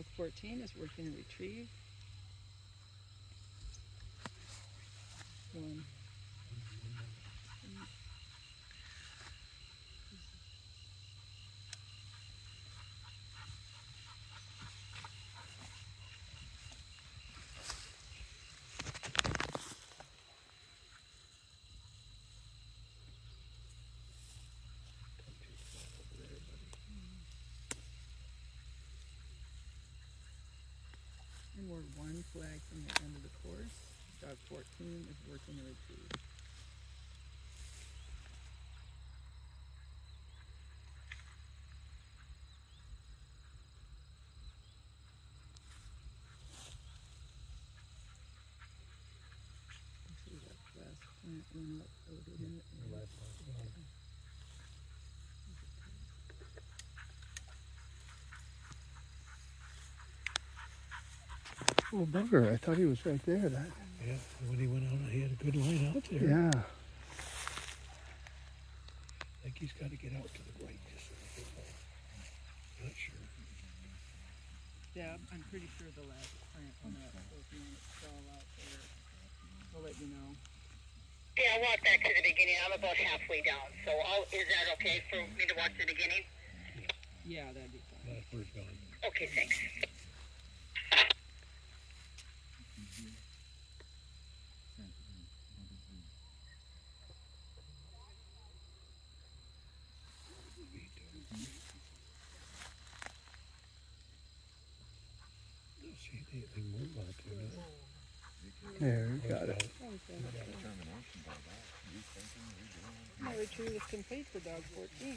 Dog 14 is working retrieve. One. Flag from the end of the course. Dog 14 is working to retrieve. Last plant went up, loaded in it. Oh, bugger. I thought he was right there. That. Yeah, when he went out, he had a good line out there. Yeah. I think he's got to get out to the right just a little bit more. Not sure. Yeah, I'm pretty sure the last plant went up, so if you want to crawl out there, I'll let you know. Yeah, I'll walk back to the beginning. I'm about halfway down. So I'll, is that okay for me to walk to the beginning? Yeah, that'd be fine. Last bird's gone. Okay, thanks. See anything move out there. does it? There, we got it. No, retrieve is complete for dog 14.